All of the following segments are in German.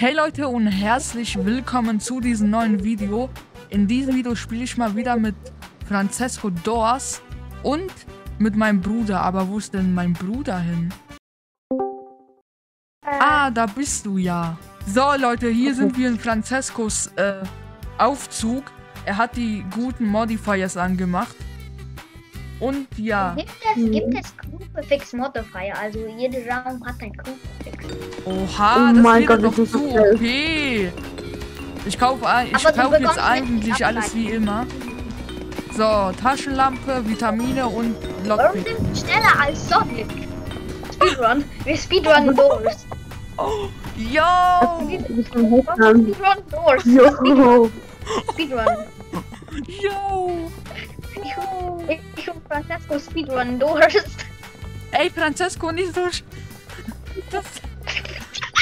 Hey Leute und herzlich willkommen zu diesem neuen Video. In diesem Video spiele ich mal wieder mit Francesco Dors und mit meinem Bruder. Aber wo ist denn mein Bruder hin? Ah, da bist du ja. So Leute, hier sind wir in Francescos äh, Aufzug. Er hat die guten Modifiers angemacht. Und ja. Gibt es, gibt es Crucifix Modifier? Also jeder Raum hat ein Crucifix. Oha, Oh das mein Gott, doch das so okay. Ich kaufe ein, ich kaufe jetzt eigentlich alles wie immer. So, Taschenlampe, Vitamine und Warum Lockpick. sind wir schneller als Sonic? Speedrun. Wir speedrun Doors. Yo! Sind hochgegangen. Speedrun Doors. Jo. Speedrun. Yo! Francesco Speedrun Doors. Ey, Francesco, nicht so... sch- Das,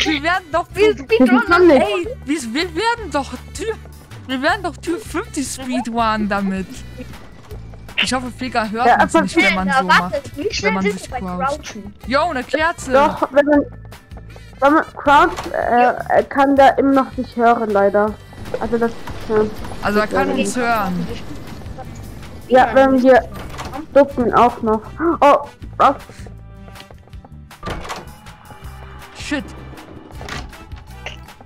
wir werden doch... Wir speedrun. Ey, wir, wir werden doch Tür... Wir werden doch Tür 50 Speedrun damit. Ich hoffe, Fega hört Ja, uns nicht, wenn man so macht. Wie wenn man sich croucht. Yo, eine Kerze. Doch, wenn man, wenn man croucht, äh, er kann da immer noch nicht hören, leider. Also das, ja. Also er kann uns hören. Ja, wenn wir ducken auch noch. Oh, was? Shit.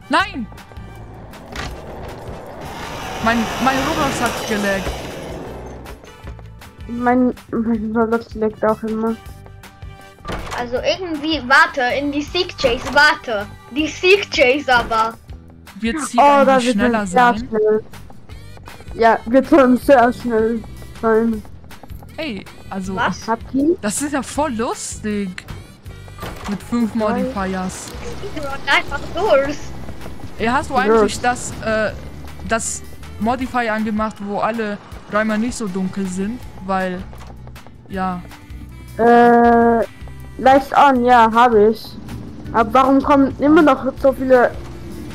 Nein! Mein, mein Roblox hat gelaggt. Mein, mein Roblox leckt auch immer. Also irgendwie, warte, in die Seek Chase, warte. Die Seek Chase aber. Wird sie Oh, da wird schneller sein? schnell. Ja, wir können sehr schnell sein. Ey, also, Was? Das ist ja voll lustig. Mit fünf Modifiers. Ey, hast du eigentlich das, äh, das Modifier angemacht, wo alle Räume nicht so dunkel sind? Weil, ja. Äh, Lights on, ja, habe ich. Aber warum kommen immer noch so viele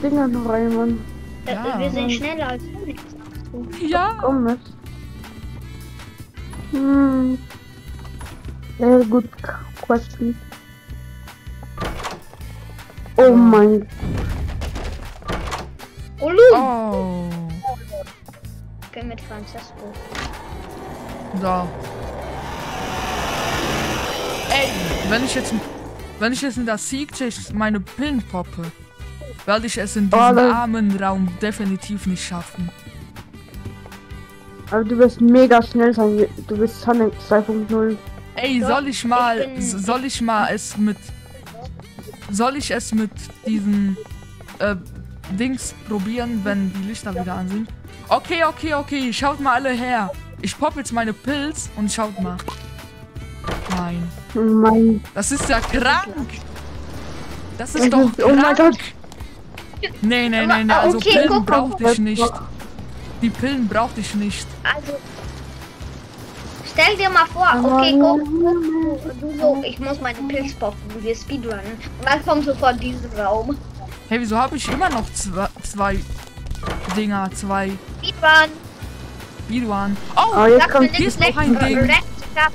Dinge noch rein, Mann? Ja. Wir sind schneller als du. Ja. Komisch. Hm. Sehr gut, question. Oh mein Oh, Lu. Oh. Bin mit Francesco. So. Ey, wenn ich jetzt, wenn ich jetzt in das Sieg meine Pillen poppe, werde ich es in Oh, diesem das- armen Raum definitiv nicht schaffen. Aber du wirst mega schnell sein. Du bist Sonic 2.0. Ey, soll ich mal, soll ich mal es mit, soll ich es mit diesen äh, Dings probieren, wenn die Lichter wieder an sind? Okay, okay, okay, schaut mal alle her. Ich pop jetzt meine Pilz und schaut mal. Nein, mein das ist ja krank. Das ist Das doch ist- oh mein krank. Gott. Nee, nee, nee, nee, also okay, Pillen brauchte ich nicht. Die Pillen brauchte ich nicht. Also. Stell dir mal vor, okay, guck, guck, du so, ich muss meine Pilz poppen, wir speedrunnen. Und dann kommt sofort dieser Raum. Hey, wieso habe ich immer noch zwei, zwei Dinger, zwei Speedrun. Speedrun? Oh, Oh, jetzt kommt hier ist noch ein Ding. ich hab,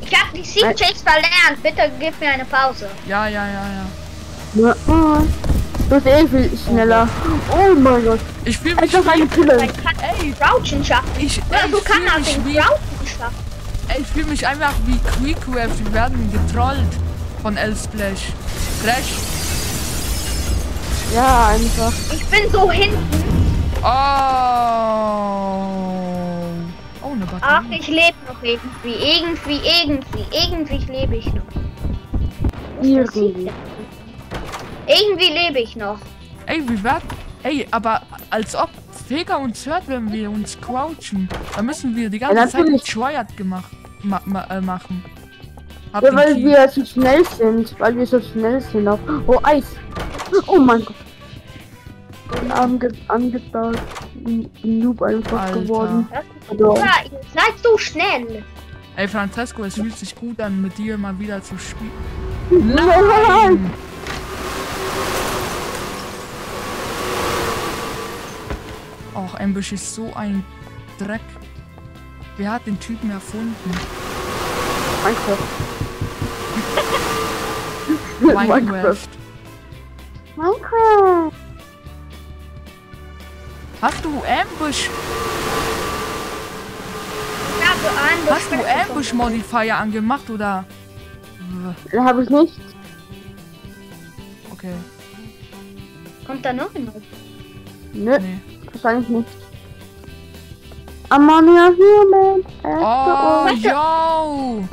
ich hab die Seek Chase verlernt. Bitte gib mir eine Pause. Ja, ja, ja, ja. Ja. Du bist eh viel schneller. Oh mein Gott. Ich fühle mich Einfach eine Pille. Man kann ey, Crouchen schaffen. ich, ey, du ich kannst den Crouchen schaffen. ey, ich fühle mich einfach wie Queecraft. Wir werden getrollt von Elsplash. Crash. Ja, einfach. Ich bin so hinten. Oh. Oh, eine Ach, Batterie. ich lebe noch irgendwie. Irgendwie, irgendwie, irgendwie lebe ich noch. Irgendwie. Irgendwie lebe ich noch. Ey, wir werden, ey, aber als ob Vega uns hört, wenn wir uns crouchen. Dann müssen wir die ganze Ja, Zeit. Triad gemacht, ma, ma, äh, machen. Hab Ja, weil Key. wir so schnell sind. Weil wir so schnell sind auch. Oh, Eis. Oh mein Gott. Ange angebaut. Ein Noob einfach Alter. geworden. Also, Ja, seid so schnell. Ey, Francesco, es fühlt sich gut an, mit dir mal wieder zu spielen. Nein! Och, Ambush ist so ein Dreck. Wer hat den Typen erfunden? Minecraft. Minecraft. Minecraft. Hast du Ambush? Ambush. Hast du Ambush Modifier angemacht oder? Habe ich nicht. Okay, Kommt da noch jemand? Nö, nee. Wahrscheinlich nicht. I'm only a human. Oh, yo!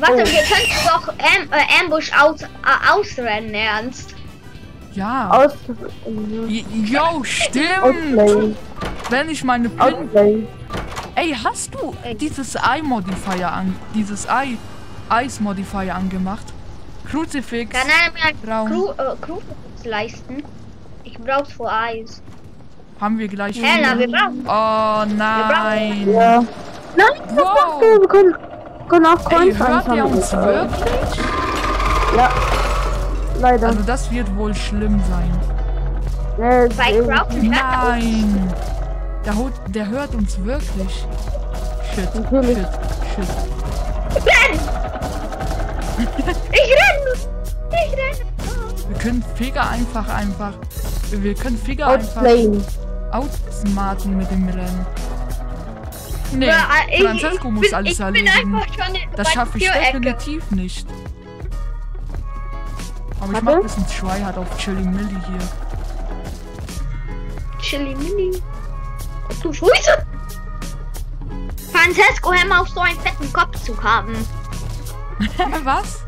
Warte, Oh. wir könnten doch Am äh, Ambush aus, äh, ausrennen, ernst. Ja. Aus. Yo, stimmt! Outplay. Wenn ich meine Pin... Outplay. Ey, hast du dieses Eye-Modifier an... Dieses Eye... Ice-Modifier angemacht? Crucifix. Kann einer mir äh, Crucifix leisten? Ich brauch's für Eis. Haben wir gleich... Hella, wir brauchen. Oh nein! Ja. Nein, was Wow. machst du? Wir können, können auch Ey, Coins hört ihr uns wirklich? Ja. Leider. Also das wird wohl schlimm sein. Crowd Nein! Der, der hört uns wirklich. Shit, Natürlich. shit, shit. Renn! ich renn! Ich renn! Wir können Figer einfach, einfach... Wir können einfach Outplayen. outsmarten mit dem Rennen. Nee, Ja, äh, ich- Francesco ich muss bin, alles ich bin erledigen. einfach schon Das schaffe ich definitiv nicht. Aber ich Warte. mach ein bisschen Tryhard auf Chili Milli hier. Chili Mini. Du Scheiße! Francesco, hör mal auf so einen fetten Kopf zu haben. Was?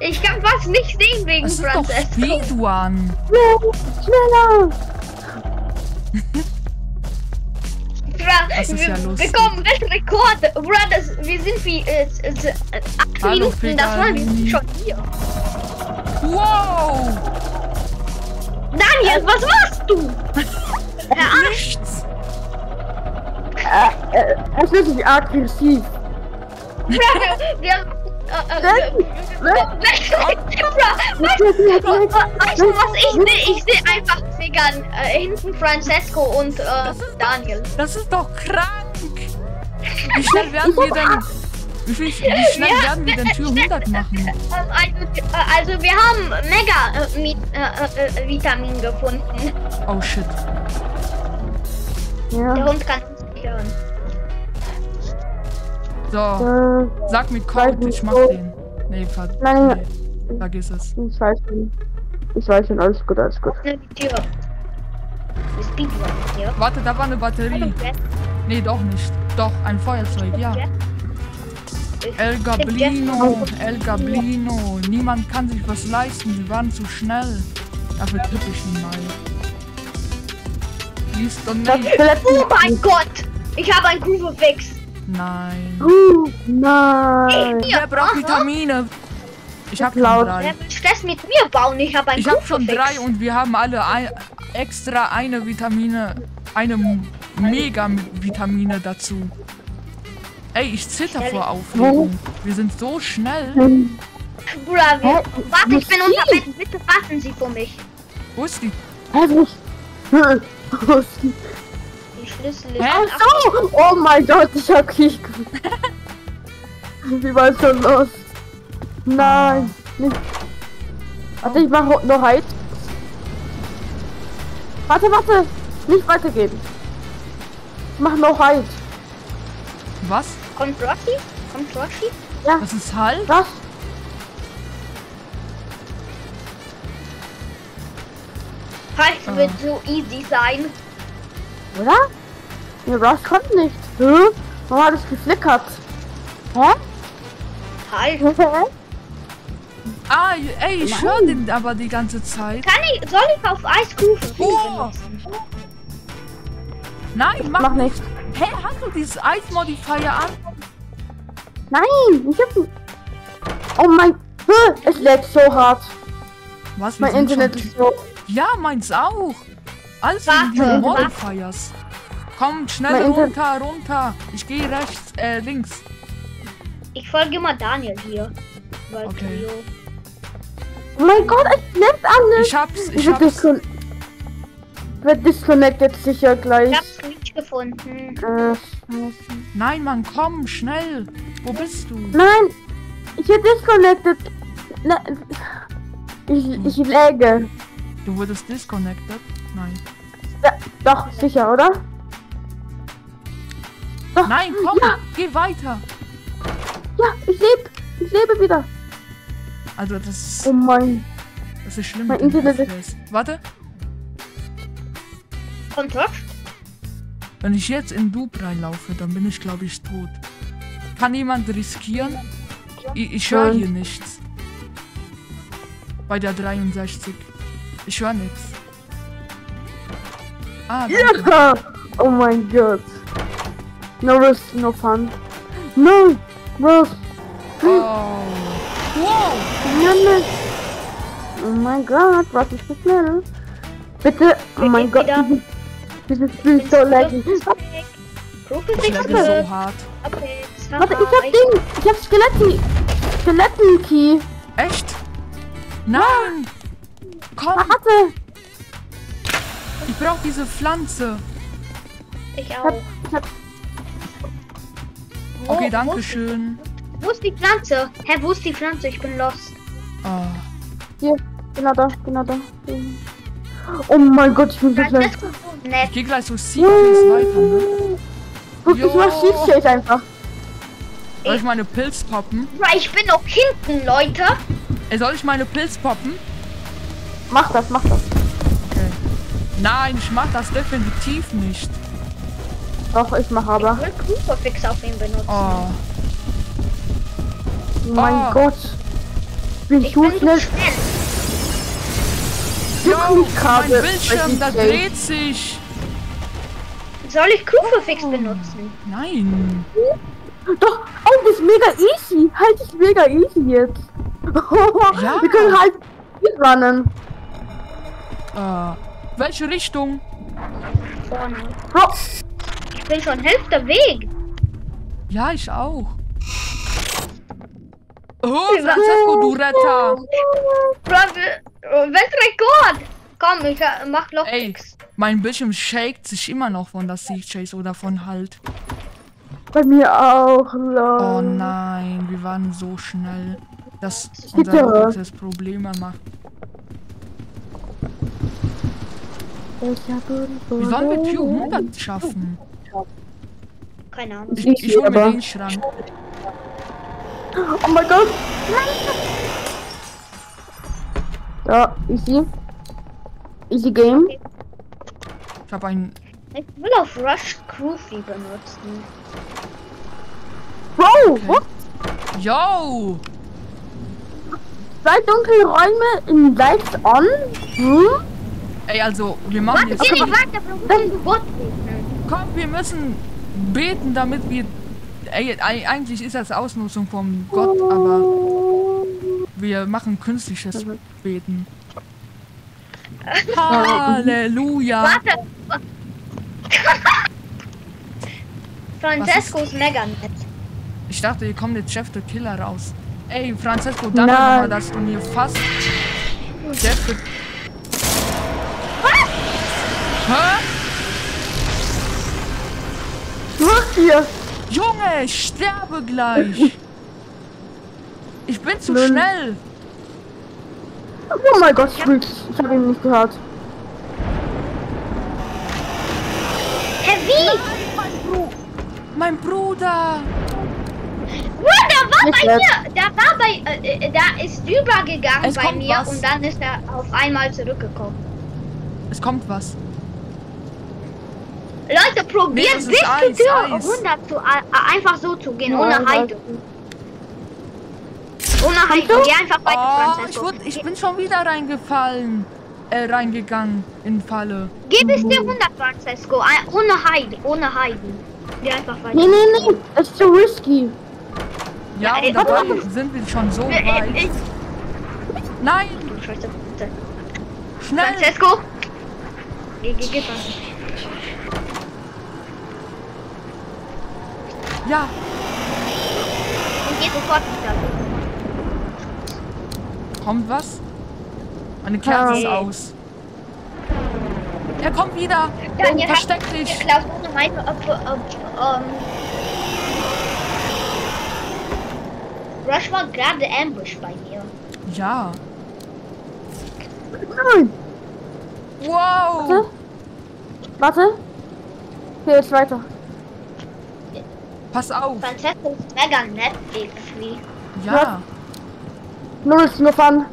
Ich kann was nicht sehen wegen Das ist doch Francesco. Speedrun. Schnell, schneller. Bra, Das ist wir ja lustig. bekommen Weltrekord. Bra, das, wir sind wie äh, äh, äh, acht Hallo, Minuten. Das waren wir schon hier. Wow! Daniel, was machst du? Nichts! Äh, äh, er ist wirklich aggressiv. Wir, wir, äh, äh, weißt du, was ich sehe? Ich sehe einfach Figern äh, hinten Francesco und äh, Daniel. Das ist doch krank! Wie schnell werden wir denn... Wie, viel, wie schnell Ja, werden wir denn Tür 100 machen? Also, äh, also wir haben Mega äh, mit, äh, äh, Vitamin gefunden. Oh shit. Der Ja. Hund kann uns hören. So, Äh, sag mit weiß Code, nicht, ich mach den. Nee, ver Nein. nee, vergiss es. ich weiß schon. Ich weiß schon, alles gut, alles gut. Wir. Warte, da war eine Batterie. Nee, doch nicht. Doch, ein Feuerzeug, ja. El Gablino, El Gablino. Niemand kann sich was leisten, sie waren zu schnell. Dafür tippe ich ihn mal. Oh mein Gott! Ich habe ein Crucifix. Nein. Uh, nein. Wer braucht aha. Vitamine? Ich hab schon Laut. Wer will Stress mit mir bauen? Ich habe ein Ich hab schon drei und wir haben alle ein, extra eine Vitamine, eine mega Vitamine dazu. Ey, ich zitter vor Aufregung. Wir sind so schnell. Hm, Bruder, wir, warte, ich bin unter Bett. Bitte fassen Sie für mich. Wo ist die? Wo ist die? Die Schlüssel ist Hä? Ach so! Oh mein Gott, ich hab Krieg. Wie war es schon los? Nein, nicht. Warte, ich mach noch Heiz. Warte, warte. Nicht weitergehen. Ich mach noch Heiz. Was? Kommt Rocky? Kommt Rocky? Das ist Halt? Was? Halt Ah. wird so easy sein. Oder? Nee, Ross kommt nicht. Hä? Warum hat es geflickert? Hä? Halt. Hä? Ah, ey, ich höre den aber die ganze Zeit. Kann ich, soll ich auf Eis Crucifix Oh. Nein, mach, Mach nicht. Hä, hast du dieses Ice Modifier an? Nein, ich hab. Oh mein. Es leckt so hart. Was? Mein Internet ist so. Ja, meins auch. Alles Warte, warte. Modifiers. Komm, schnell Mein Inter- runter, runter. Ich gehe rechts, äh, links. Ich folge mal Daniel hier. Weil Okay. Oh mein Gott, es leckt alles. Ich hab's, Ich ich hab's. discon wird disconnected sicher gleich. Ich hab's nicht gefunden. Äh. Nein, Mann, komm, schnell. Wo bist du? Nein, ich werde disconnected. Na, ich, ich läge. Du wurdest disconnected? Nein. Ja, doch, sicher, oder? Doch. Nein, komm, Ja. geh weiter. Ja, ich lebe. Ich lebe wieder. Also das ist, Oh mein. das ist schlimm. mein Internet FPS. Warte, Kommt was? wenn ich jetzt in Loop reinlaufe, dann bin ich glaube ich tot. Kann jemand riskieren? Ich, ich höre hier nichts. Bei der 63. Ich höre nichts. Ah. Ja. Oh mein Gott. No risk, no fun. No. Risk. Oh. Wow. Nein, Oh mein Gott, was ist so schnell? Bitte, oh mein Gott, dieses, Spiel ist so laggy. Ich wird. so hart. Warte, ich hab Ding, ich hab Skeletti. Skeletten-Key. Echt? Nein! Komm, Warte. Ich brauche diese Pflanze. Ich Ich hab, auch. ich hab, Wo- Okay, wo danke ist- schön. Wo ist die Pflanze? Hä, wo ist die Pflanze? Ich bin lost. Oh. hier, genau da, genau da. Oh mein Gott, ich bin so nett. Ich gehe gleich so Sequence weiter, ne? Guck, ich mach einfach. Soll ich meine Pilz poppen? Ich bin noch hinten, Leute. Ey, soll ich meine Pilz poppen? Mach das, mach das. Nein, ich mach das definitiv nicht. Doch, ich mach aber. Ich will Crucifix auf ihn benutzen. Oh. Oh mein Ah. Gott. Ich bin Ich schnell. schnell. Yo, mein Bildschirm, da dreht sich. Soll ich Crucifix benutzen? Nein. Doch, oh, das ist mega easy. Halt, ist mega easy jetzt. Ja. Wir können halt runnen. Äh, welche Richtung? Vorne. Bro, Ich bin schon Hälfte Weg. Ja, ich auch. Oh, Francesco, du Retter. Weltrekord. Komm, ich äh, mach Ey, Lockpicks. mein Bildschirm shakt sich immer noch von der Siege Chase oder von Halt. bei mir auch, lol. Oh nein, wir waren so schnell, dass Bitte. unser großes Probleme macht. Wie sollen wir Tür 100 schaffen? Keine Ahnung. Ich, Ich ich hol mir den Schrank. Oh mein Gott. Ja, easy. Easy game. Ich habe ein. Ich will auf Rush Groovy benutzen. Bro, what? Yo! Zwei dunkle Räume in Lights on? Hm? Ey, also, wir machen Warte, jetzt. geh nicht weiter, wir müssen Gott beten. Komm, wir müssen beten, damit wir. Ey, ei- eigentlich ist das Ausnutzung vom Gott, aber wir machen künstliches Beten. Halleluja! Warte. wa- Francesco ist mega nett. Ich dachte, hier kommt jetzt Chef the Killer raus. Ey, Francesco, danke nochmal, dass du mir fast Chef the... Hä? Was hier? Junge, ich sterbe gleich. Ich bin zu Lol. schnell. Oh mein Gott, Freak. Ich habe ihn nicht gehört. Hä, wie? Mein Bruder. What? Der war Nicht bei mir. Der war bei. Äh, äh, der ist übergegangen Es bei mir was. und dann ist er auf einmal zurückgekommen. Es kommt was. Leute, probiert bis Eis. 100 zu, äh, einfach so zu gehen, Ja, ohne Eis. Heide. Ohne Heide. du? Geh einfach weiter, Oh, ich, wurde, ich bin schon wieder reingefallen. Äh, reingegangen in Falle. Geh bis zur 100, Francesco. Ohne Heide, ohne Heiden. Geh einfach weiter. Nee, nee, nee. Das ist zu risky. Ja, Ja, ey, und dabei sind wir schon so weit. ich- Nein, Du Scheiße. bitte. schnell. Francesco. Geh, geh, geh. Ja, Und geh sofort wieder. kommt was? Meine Kerze ist aus. Er kommt wieder. Daniel, Versteck hast- dich. Klaus, ohne Heide, ob, ob, ähm... Rush war gerade Ambush bei mir. Ja. Nein. Wow. Warte. Hier jetzt weiter. Pass auf. Francesco ist mega nett irgendwie. Ja. Null ist nur Fun.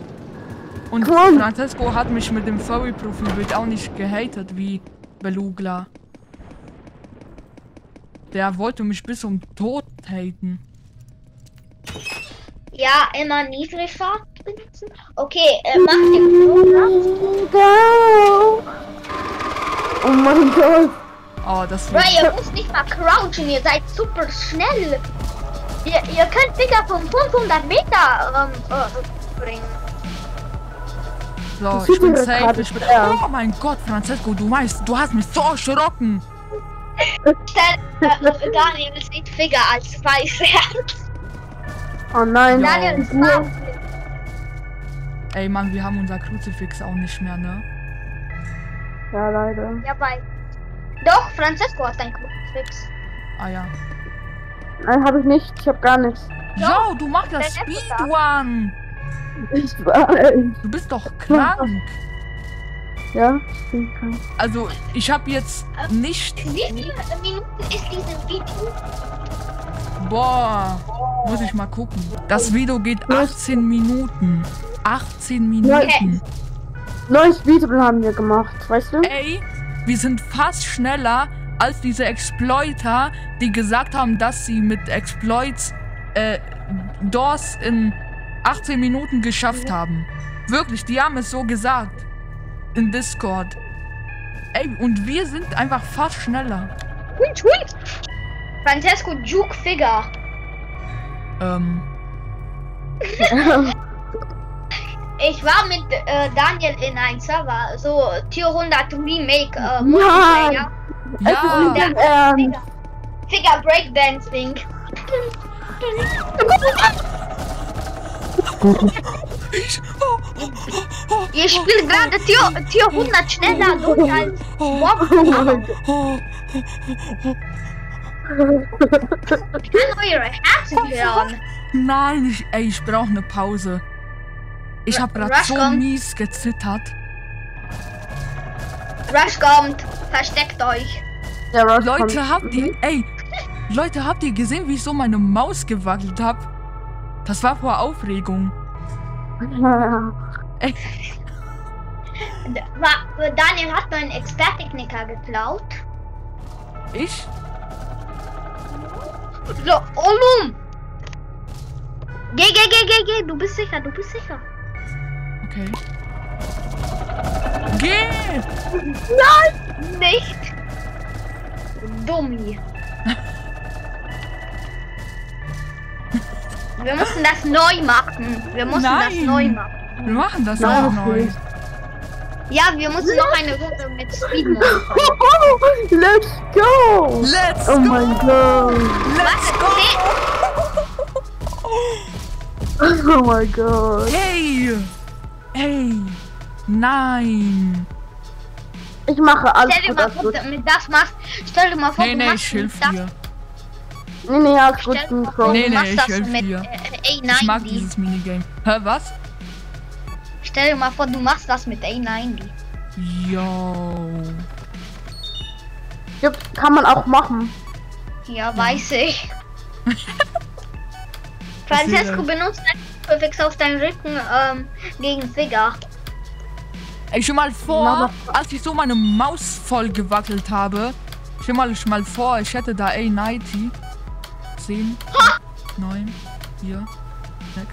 Und Komm. Francesco hat mich mit dem Furry-Profilbild auch nicht gehatet wie Belugla. Der wollte mich bis zum Tod haten. Ja, immer benutzen. Okay, äh, mach den. Go! Oh mein Gott. Oh, das Bro, ihr müsst nicht mal crouchen, ihr seid super schnell. Ihr, ihr könnt Digga von 500 Meter ähm, äh, bringen. So, Das ich bin safe. Ich bin, oh mein Gott, Francesco, du weißt, du hast mich so erschrocken. Äh, äh, Daniel sieht Finger als Weißherz. Oh nein. Daniel ist. Ey, Mann, wir haben unser Kruzifix auch nicht mehr, ne? Ja, leider. Ja, bei. Doch, Francesco hat ein Kruzifix. Ah ja. Nein, habe ich nicht. Ich habe gar nichts. Jo, du machst das Netto Speedrun. Ich weiß. Du bist doch krank. Ja, ich bin krank. Also, ich habe jetzt nicht. Wie viele Minuten ist dieses Video? Boah, muss ich mal gucken. Das Video geht 18 Minuten. 18 Minuten. Neues Speedrun haben wir gemacht, weißt du? Ey, wir sind fast schneller als diese Exploiter, die gesagt haben, dass sie mit Exploits äh, DOS in 18 Minuten geschafft haben. Wirklich, die haben es so gesagt. In Discord. Ey, und wir sind einfach fast schneller. Hund, Hund! Francesco Juke Figure. Ähm, Ich war mit äh, Daniel in einem Server, so Tier 100 Remake äh, Ja. Multiplayer. Ist ja. nicht dein Ernst. Figure, Breakdancing. Ich, oh, oh, oh, Ihr spielt gerade Tier, Tier 100 schneller durch als oh, Ich kann eure Herzen hören. Nein, ich, ey, ich brauche eine Pause. Ich habe gerade so kommt. mies gezittert. Rush kommt. Versteckt euch. Ja, Rush Leute, kommt. habt ihr, ey, Leute, habt ihr gesehen, wie ich so meine Maus gewackelt habe? Das war vor Aufregung. Ey, Daniel hat meinen Expertenknicker geklaut. ich? So, Olum! Geh, geh, geh, geh, geh. Du bist sicher, du bist sicher. Okay. Geh! Nicht. Dummi. Wir müssen das neu machen. Wir müssen das Nein. neu machen. Wir machen das Nein, auch neu. Ja, wir müssen noch eine Runde mit Speed machen. Let's go! Let's Oh go! mein Gott! Let's go! Oh mein Gott! Hey! Hey! Nein! Ich mache alles Stell dir mal vor, damit das machst. Stell dir mal vor, Nee, du nee, machst ich das. dir. Nee, nee, alles gut, vor. Nee, nee, ich das helf mit dir. äh, Ich mag A90. dieses Minigame. Hä, was? Stell dir mal vor, du machst das mit A90. Yo. Gibt, kann man auch machen. Ja, weiß ich. Francesco benutzt Präfix auf deinen Rücken ähm, gegen Figure. Ey, stell mal vor, als ich so meine Maus voll gewackelt habe. Stell mal, stell mal vor, ich hätte da A90. 10, 9, 4, 6.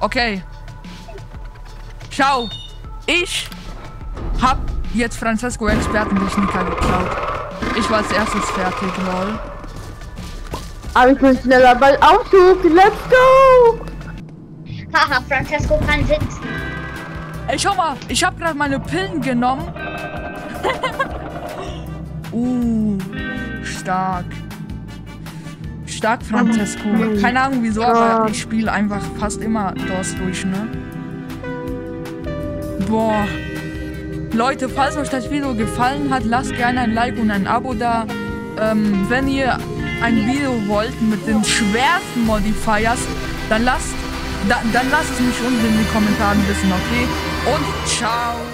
Okay. Schau. Ich hab jetzt Francesco Expertentechniker geklaut. Ich war als erstes fertig, lol. Aber ich bin schneller bei Aufzug. Let's go! Haha, Francesco kann sitzen. Ey, schau mal, ich habe gerade meine Pillen genommen. uh, stark. Stark, Francesco. Keine Ahnung wieso, aber ich spiele einfach fast immer DOS durch, ne? Boah. Leute, falls euch das Video gefallen hat, lasst gerne ein Like und ein Abo da. Ähm, wenn ihr ein Video wollt mit den schwersten Modifiers, dann lasst, da, dann lasst es mich unten in die Kommentare wissen, okay? Und ciao!